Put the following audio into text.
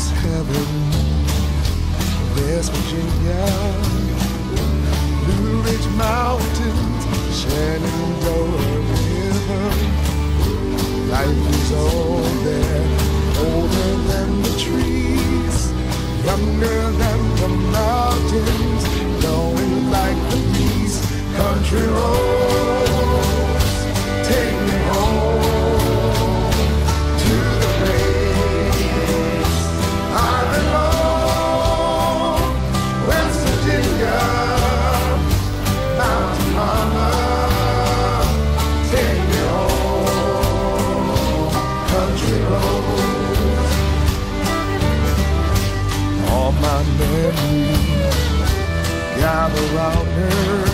is heaven. West Virginia, Blue Ridge Mountains, Shenandoah River. Life is all there, older than the trees, younger my gather round her.